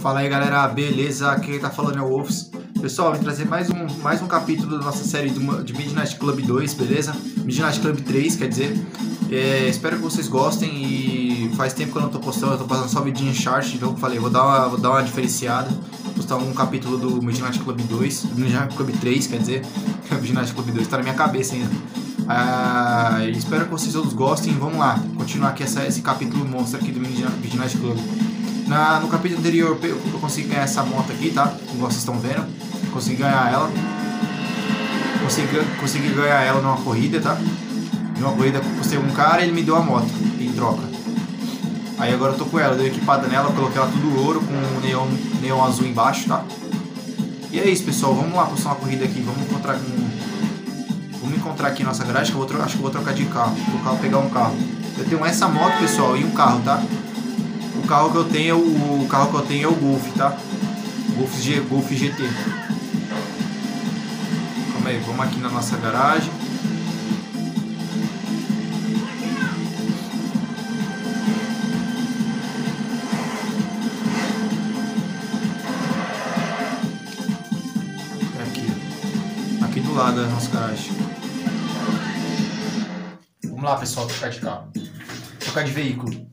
Fala aí galera, beleza? Quem tá falando é o Wolves. Pessoal, vim trazer mais um, mais um capítulo da nossa série de Midnight Club 2, beleza? Midnight Club 3, quer dizer. É, espero que vocês gostem e faz tempo que eu não tô postando, eu tô passando só vidinho em chart, então eu falei, vou dar uma, vou dar uma diferenciada. Postar um capítulo do Midnight Club 2, Midnight Club 3, quer dizer. Midnight Club 2 tá na minha cabeça ainda. Ah, espero que vocês todos gostem. Vamos lá, continuar aqui essa, esse capítulo monstro aqui do Midnight Club. Na, no capítulo anterior eu, eu consegui ganhar essa moto aqui, tá? Como vocês estão vendo. Consegui ganhar ela. Consegui, consegui ganhar ela numa corrida, tá? Numa corrida custei um cara e ele me deu a moto em troca. Aí agora eu tô com ela, dei equipada nela, coloquei ela tudo ouro com neon, neon azul embaixo, tá? E é isso, pessoal. Vamos lá postar uma corrida aqui. Vamos encontrar com. Vamos encontrar aqui nossa garagem, que eu vou acho que eu vou trocar de carro. Vou pegar um carro. Eu tenho essa moto, pessoal, e um carro, tá? Carro que eu tenho, o carro que eu tenho é o Golf, tá? Golf, G, Golf GT. Calma aí, vamos aqui na nossa garagem. É aqui, aqui do lado da nossa garagem. Vamos lá, pessoal, trocar de carro. Trocar de veículo.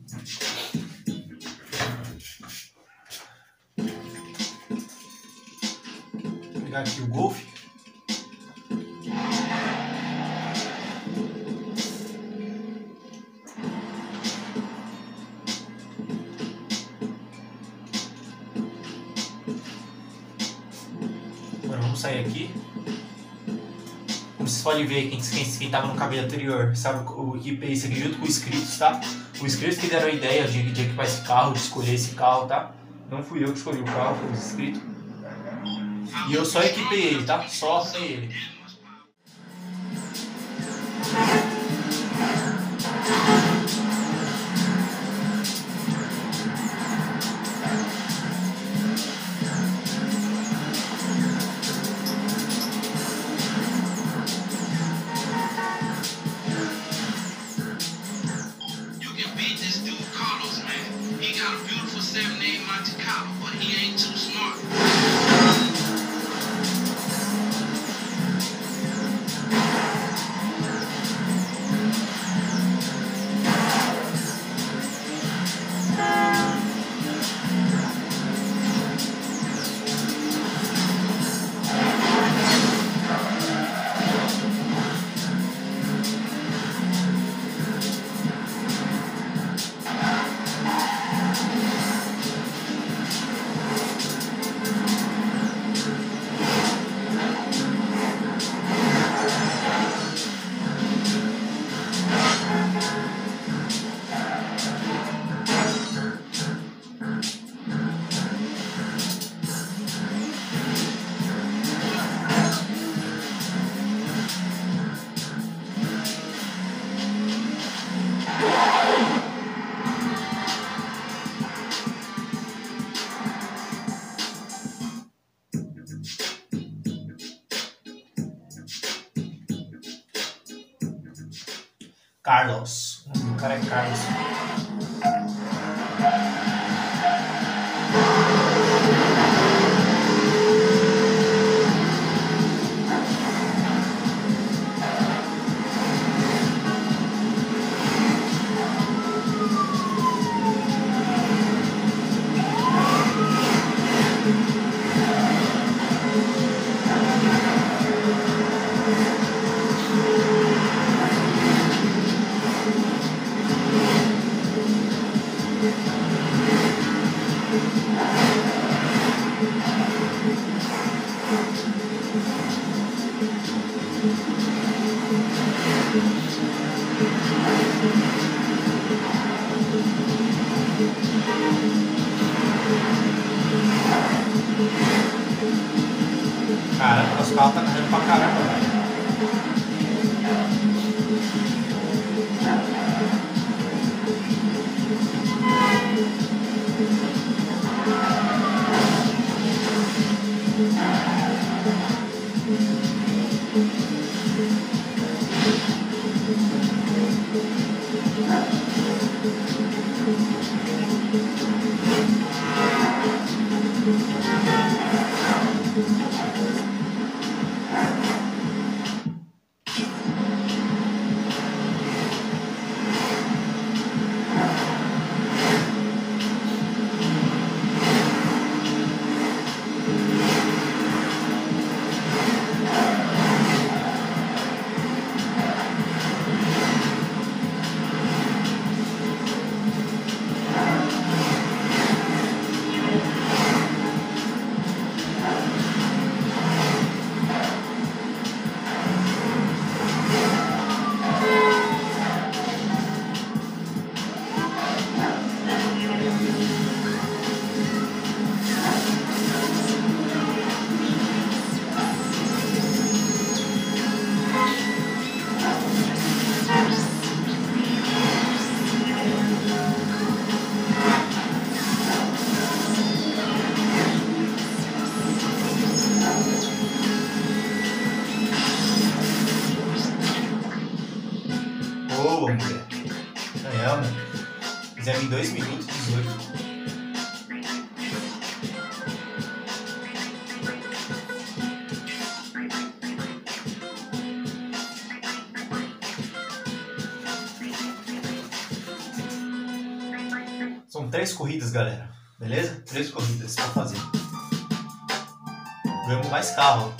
Pegar aqui o Golf. Agora vamos sair aqui. Como vocês podem ver, quem, quem, quem tava no cabelo anterior, sabe, o equipei esse aqui junto com os inscritos, tá? Os inscritos que deram a ideia de, de equipar esse carro, de escolher esse carro, tá? Não fui eu que escolhi o carro, foi os inscritos. E eu só equipei ele, tá? Só arrumei ele. Carro tá correndo pra caramba, corridas, galera. Beleza? Três corridas pra fazer. Ganhamos mais carro.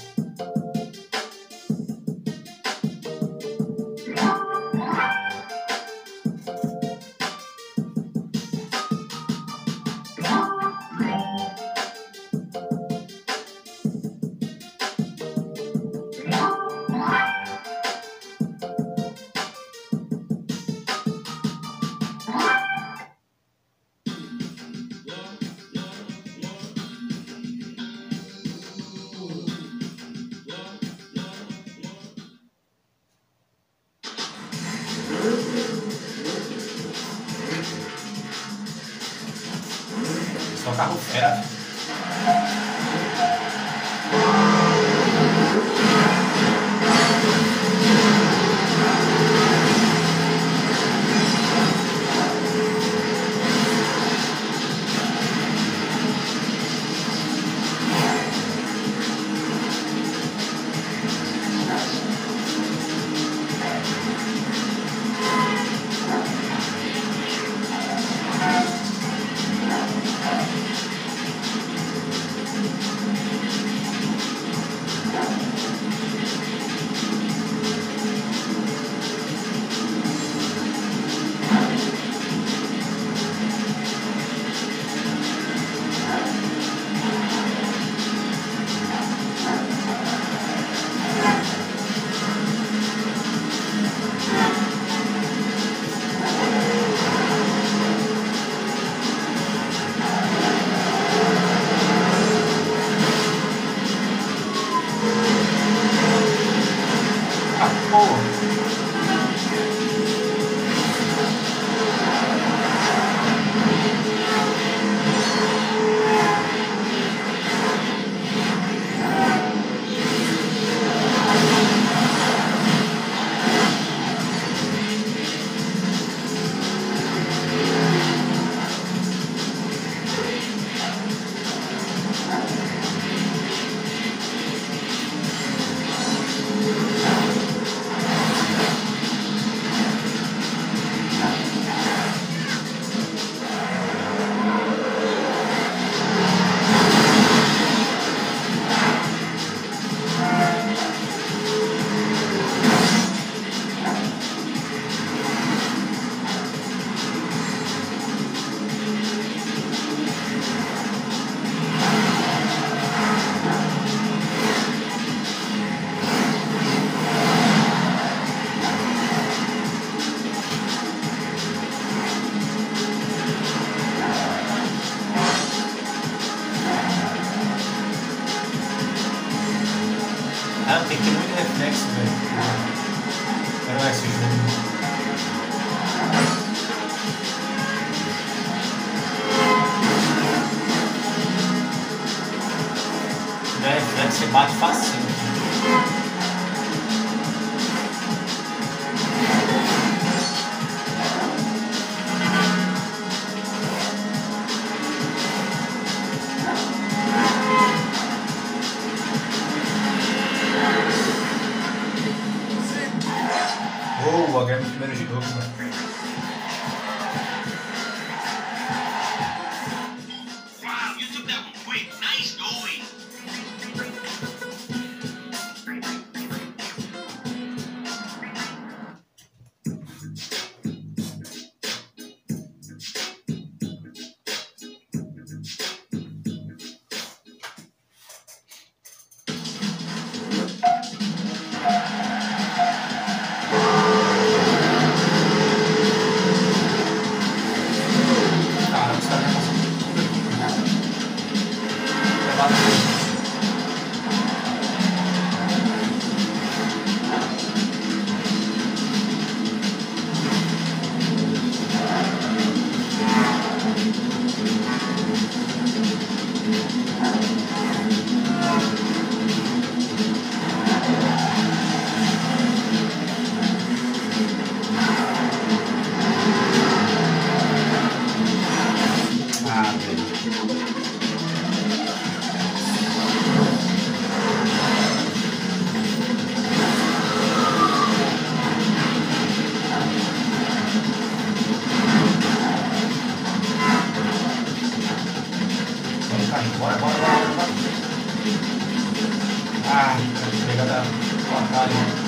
carro fera. ধন্যবাদ Cara. Bora, bora, bora, bora. Ah, pegada atalho. Ah,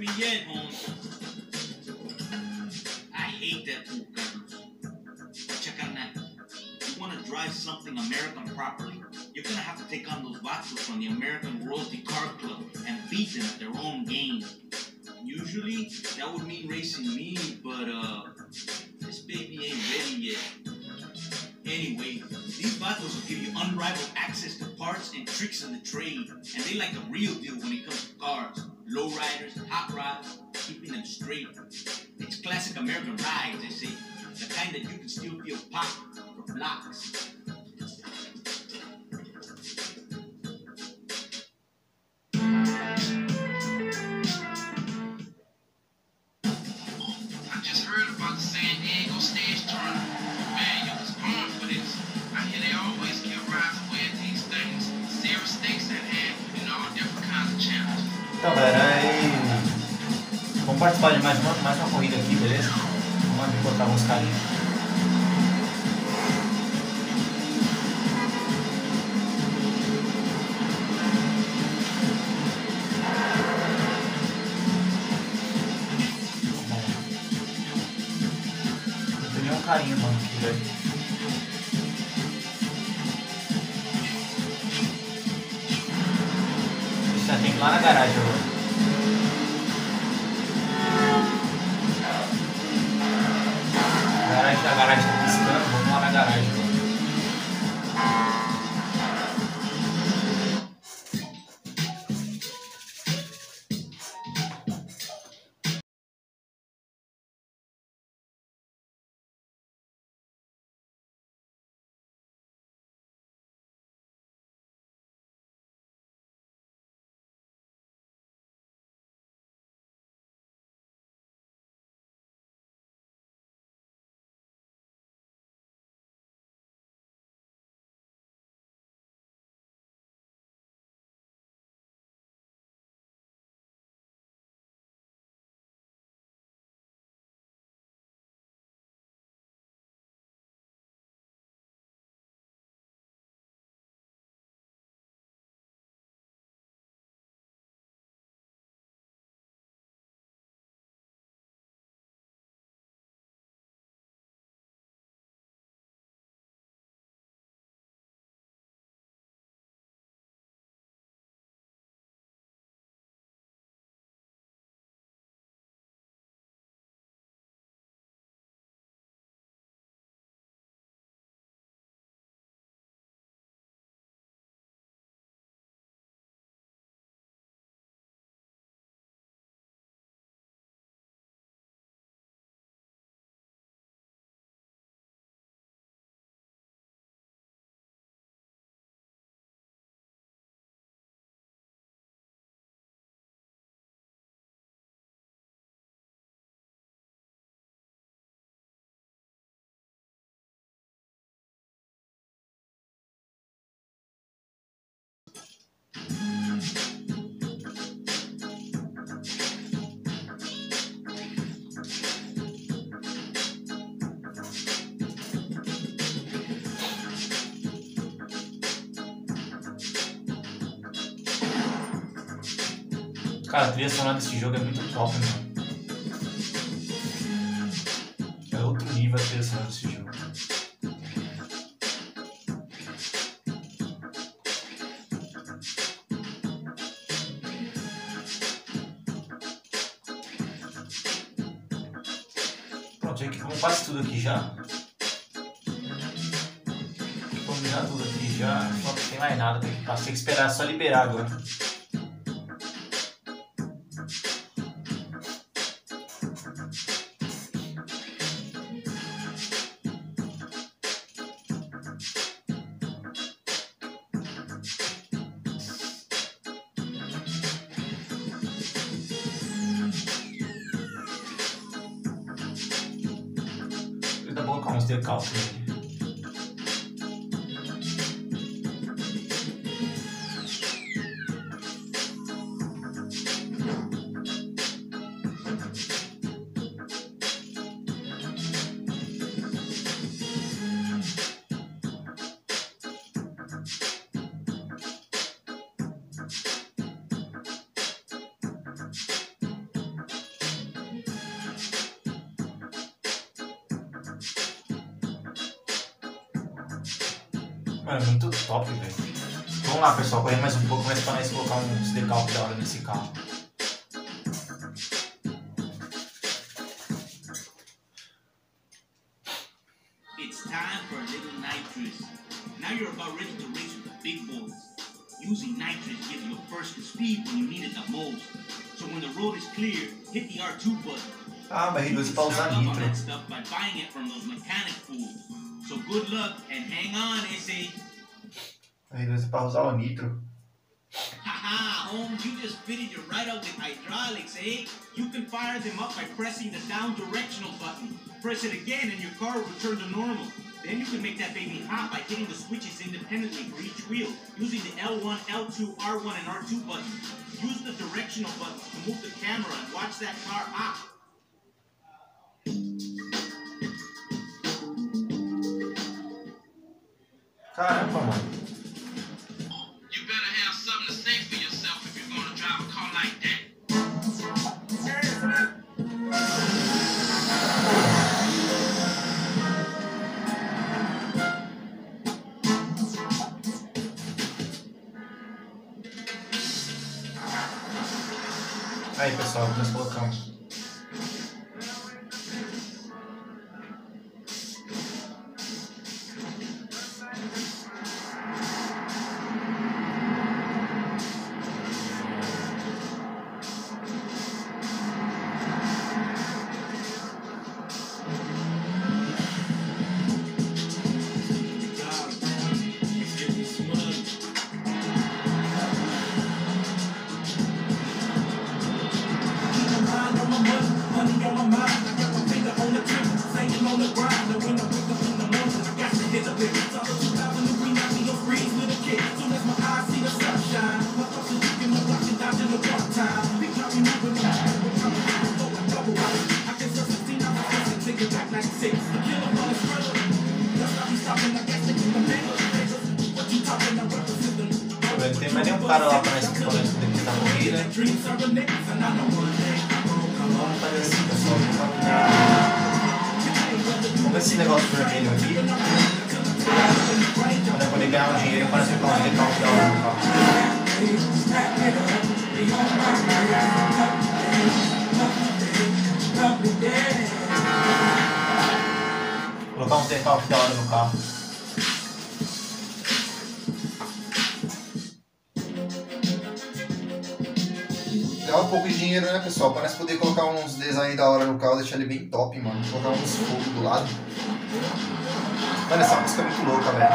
I hate that Carlos. Check out that. You want to drive something American properly? You're gonna have to take on those vatos from the American Royalty Car Club and beat them at their own game. Usually, that would mean racing me, but uh, this baby ain't ready yet. Anyway, will give you unrivaled access to parts and tricks of the trade, and they like a real deal when it comes to cars, lowriders, hot rods, keeping them straight. It's classic American rides, they say, the kind that you can still feel pop for blocks. Vamos participar de mais uma, mais uma corrida aqui, beleza? Vamos botar uns carinhos. Não tem nenhum carinho, mano, aqui, velho. Já tem lá na garagem agora. Cara, a trilha sonora desse jogo é muito top, mano. É outro nível a trilha sonora desse jogo. Pronto, já equipamos quase tudo aqui já. Combinar tudo aqui já. Não tem mais nada. Tem que esperar só liberar agora. Mas You R2 can pra usar start up on nitro. that stuff by buying it from those mechanic fools. So good luck and hang on, SA. R2 pra usar o nitro. Haha, Holmes, you just fitted your right out with hydraulics, eh? You can fire them up by pressing the down directional button. Press it again and your car will return to normal. Then you can make that baby hot by hitting the switches independently for each wheel, using the L1, L2, R1, and R2 buttons. Use the directional buttons to move the camera and watch that car hot. Caramba, mano. You better have something to say for yourself if you're gonna drive a car like that. Aí, pessoal, Não tem mais nenhum cara lá pra nós pra nós poder tentar a corrida. Vamos fazer assim, pessoal. Vamos caminhar. Vamos ver esse negócio vermelho aqui. Pra nós poder ganhar um dinheiro para um decalque da hora no carro. Colocar um decalque da hora no carro. Dá um pouco de dinheiro, né, pessoal? Nós poder colocar uns design da hora no carro, deixar ele bem top, mano. Colocar uns fogo do lado. Mano, essa música é muito louca, velho.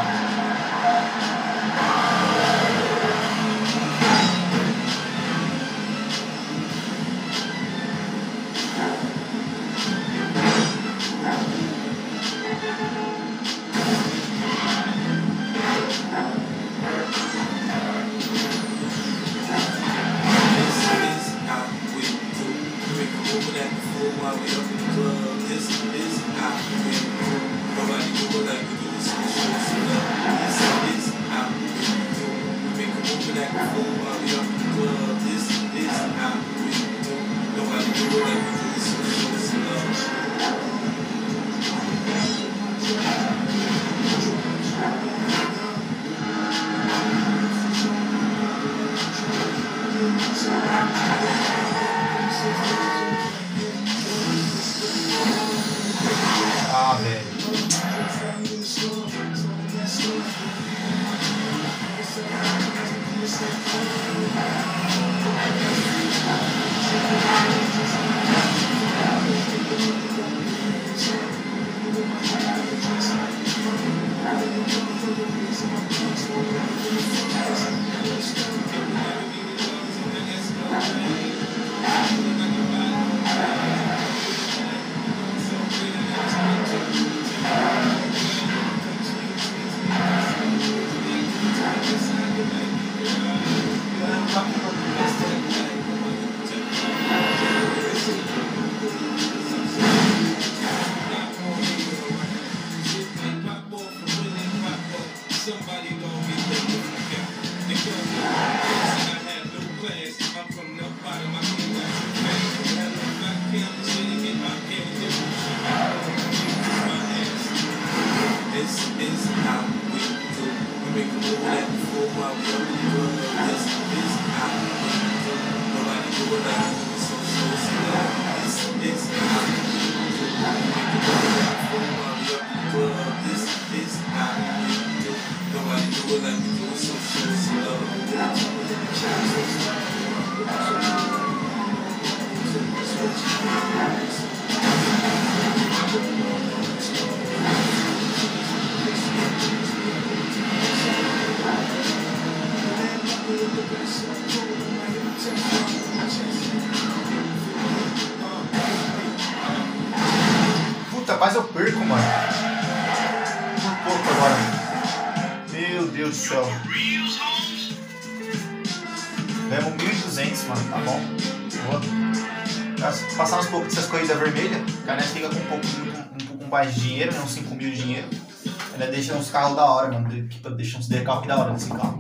carro da hora, mano. Que tipo, deixar uns decalques da hora assim, nesse carro.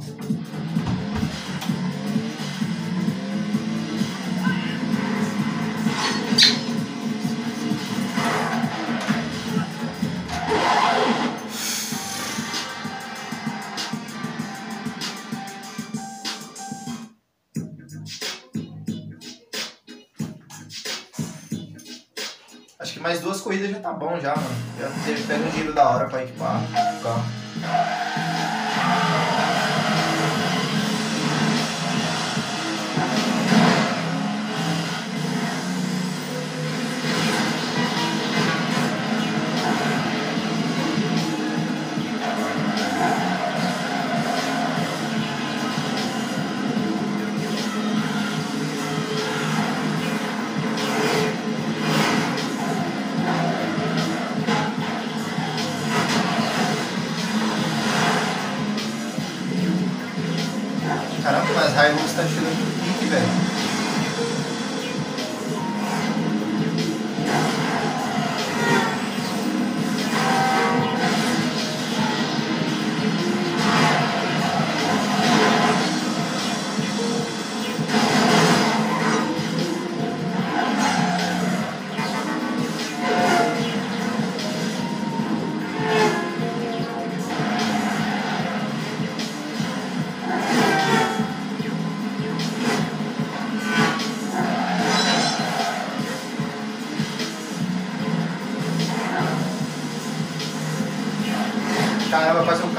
mais duas corridas já tá bom já, mano. Já pega um giro da hora pra equipar o. ela faz um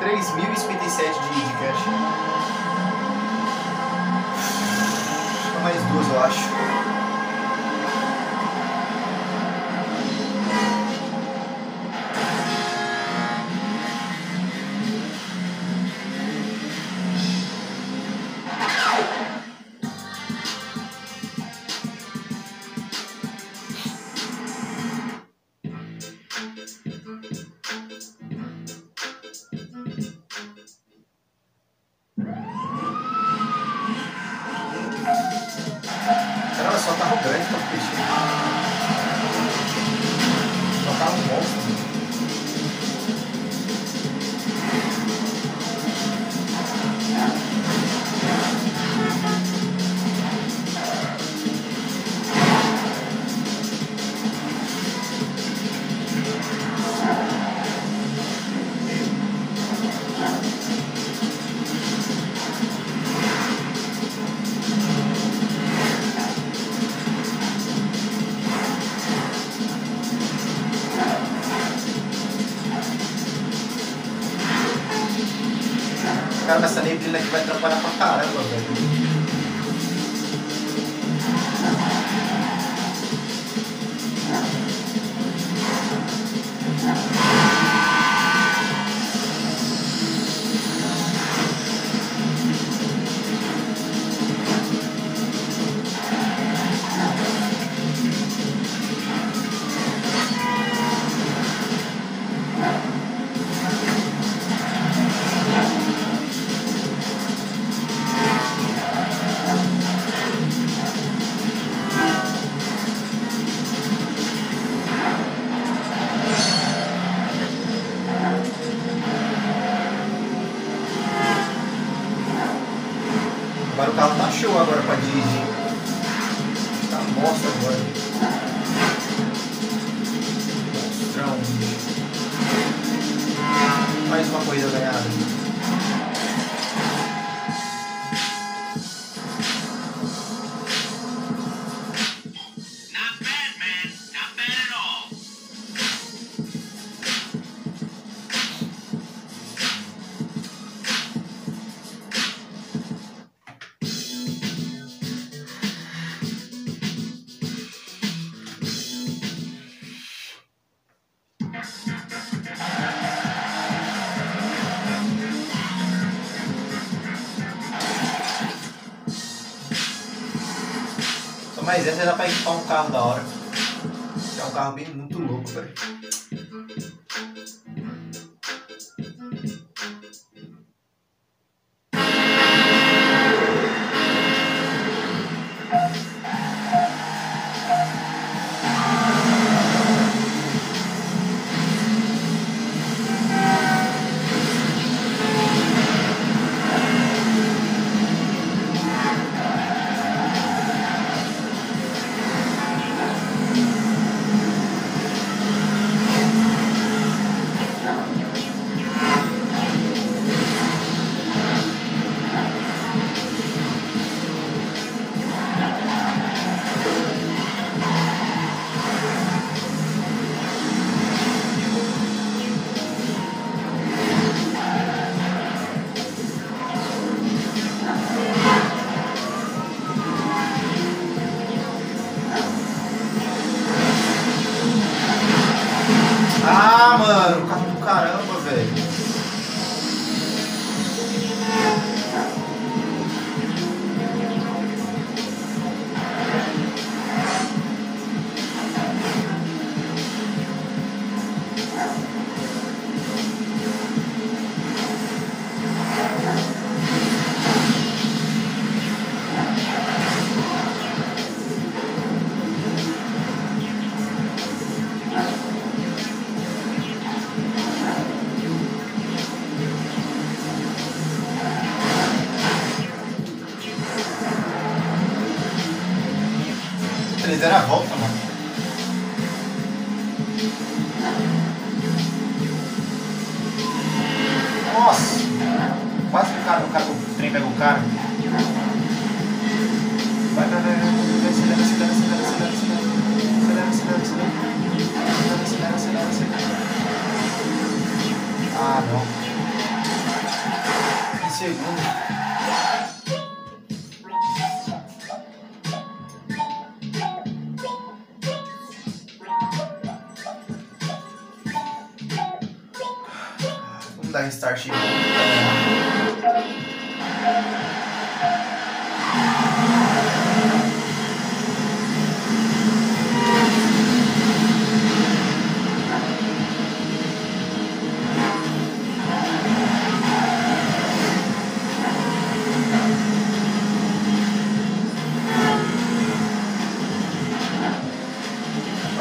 3.057 de, de cash. Mais duas, eu acho. Mas essa dá pra tá equipar um carro da hora. É um carro bem muito louco, velho.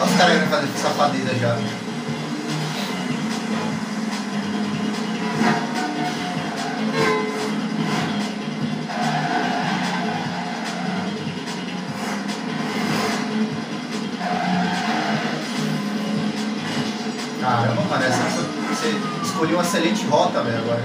Olha os caras querendo fazer safadeza já. Caramba, essa foi- você escolheu uma excelente rota, velho, agora.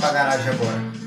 Pra garagem agora.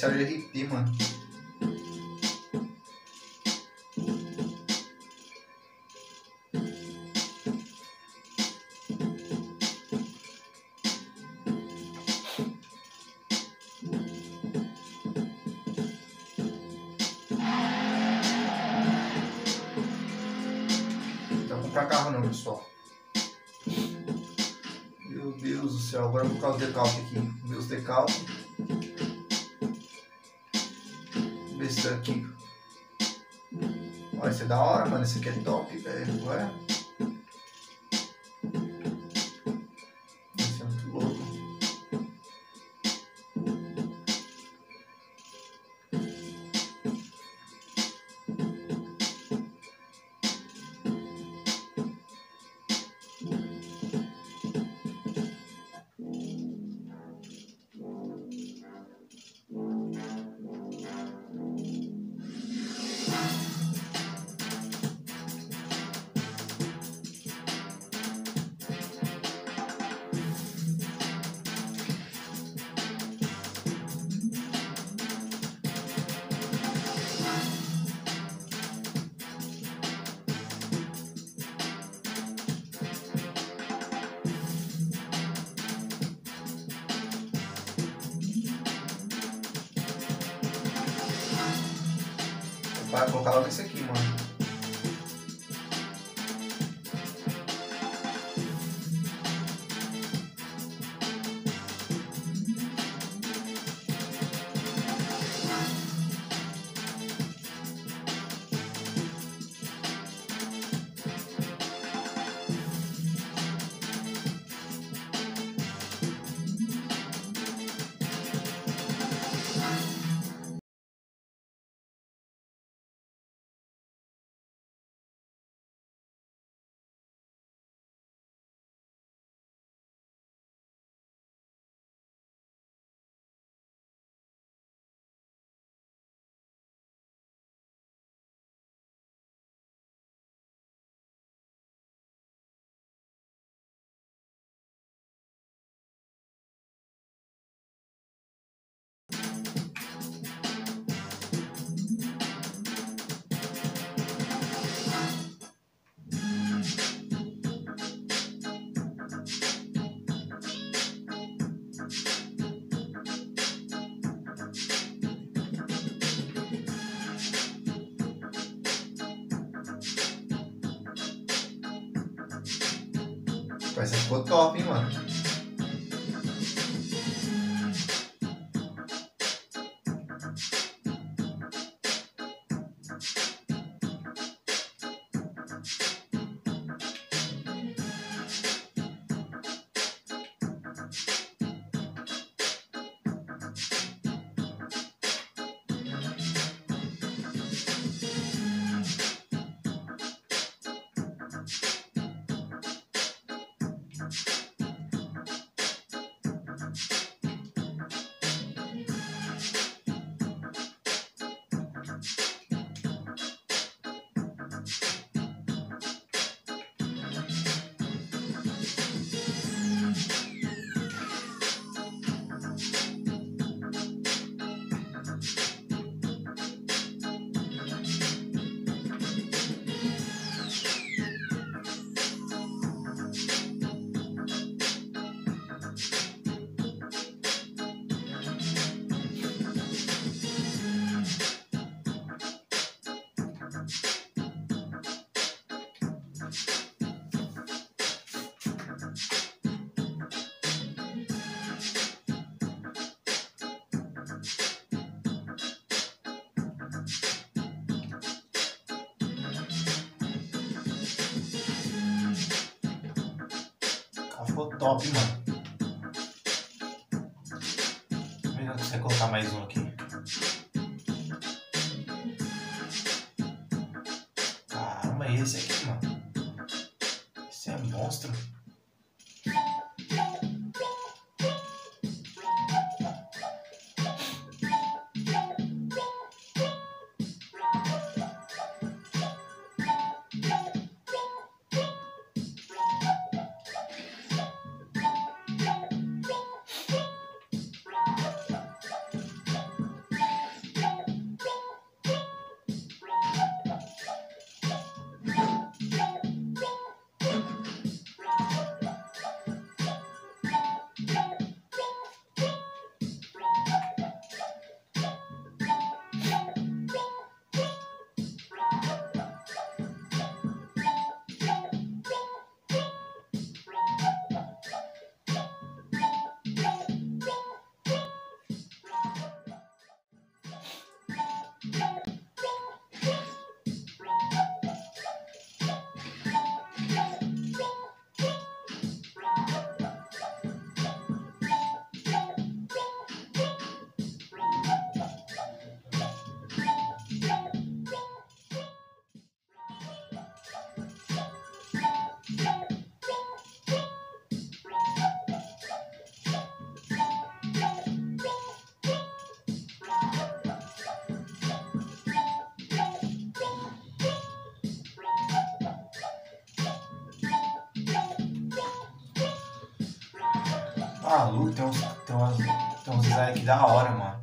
Esse Charger RT, mano. Não comprar carro não, pessoal. Meu Deus do céu, agora eu vou colocar os decalques aqui. Meus decalques. Esse daqui. Olha, esse é da hora, mano. Esse aqui é top, velho. Olha. Vai colocar logo esse aqui, mano. Mas ficou top, hein, mano. Top, mano. Melhor você colocar mais um aqui. Lu, tem uns, tem umas, tem uns design aqui da hora, mano.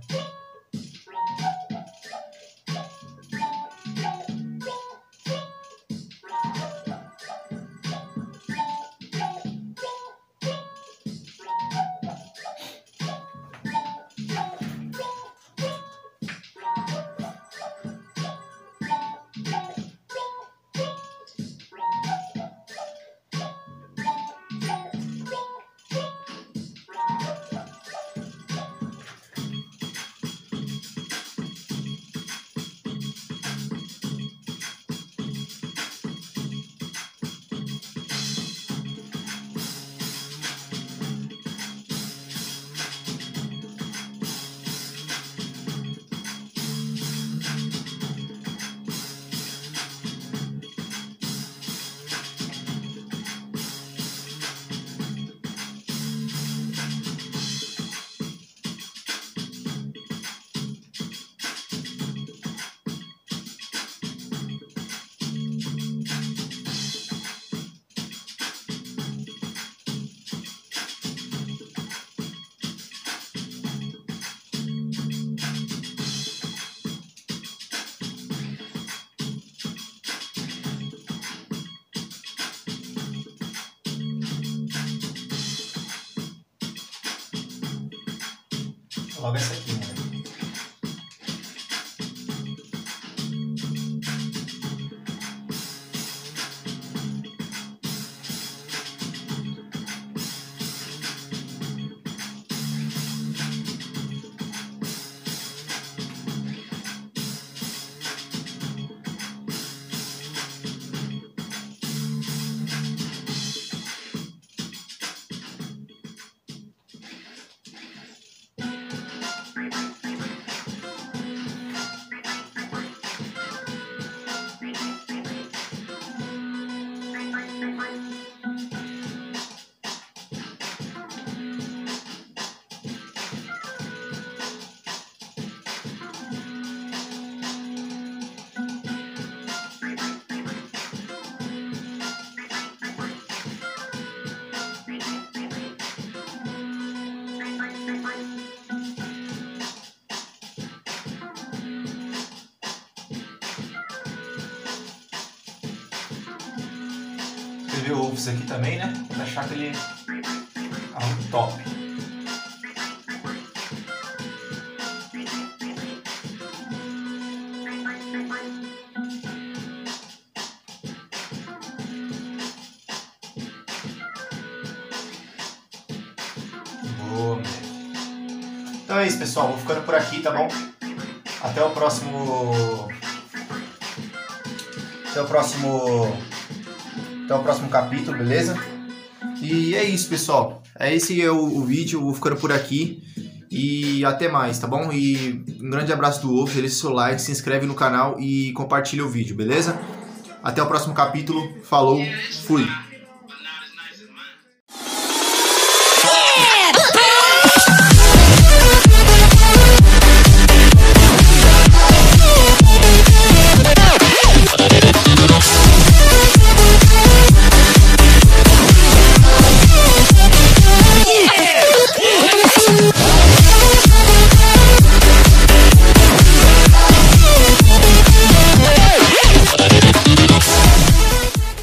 Logo essa aqui, mano. Escrever Wolves aqui também, né? Pra achar que ele é um top. Então é isso, pessoal. Vou ficando por aqui, tá bom? Até o próximo. Até o próximo. Até o próximo capítulo, beleza? E é isso, pessoal. É esse é o, o vídeo. Vou ficando por aqui. E até mais, tá bom? E um grande abraço do Wolf. Deixe seu like, se inscreve no canal e compartilha o vídeo, beleza? Até o próximo capítulo. Falou, fui.